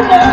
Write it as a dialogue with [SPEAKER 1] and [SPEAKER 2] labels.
[SPEAKER 1] Wonder!